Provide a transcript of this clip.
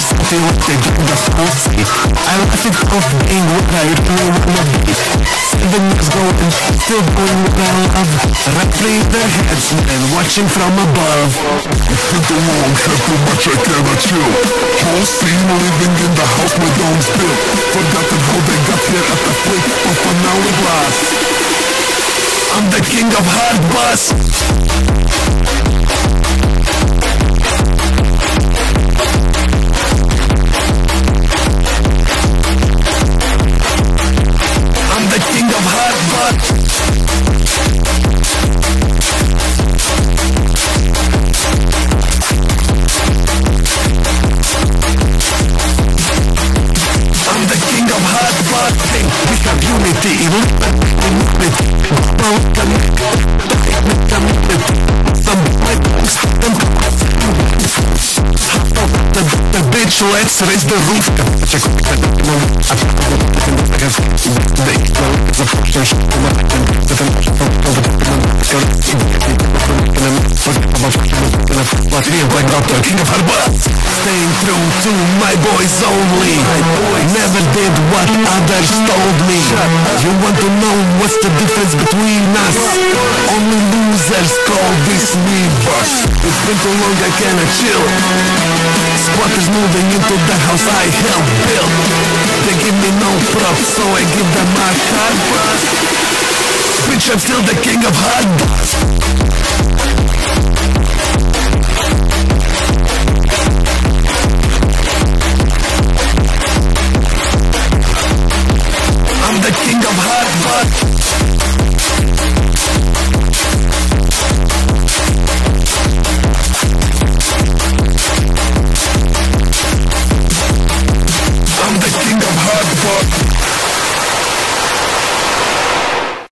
just do what they fancy I left it off being what I really wanna be Seven years going, still doing what I love Referee the heads, man, watching from above You think the wrong has too much, I cannot chill Whole scene living in the house my dome's built Forgotten how they got here at the flick of an hourglass I'm the king of hardbass King of hard bus I'm the king of hard busting We have unity in unity the let's raise the roof Check King of hardbass Staying true to my boys only Never did what others told me. You want to know what's the difference between us? Only losers call this me bus It's been too long I cannot chill Squatters moving into the house? I helped build. They give me no props so I give them my hard bus Bitch I'm still the king of hard I'm the king of hard bus